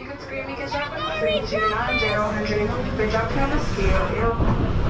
You can scream, you can drop it. Three, two, nine, zero, hundred. They're dropping on the scale.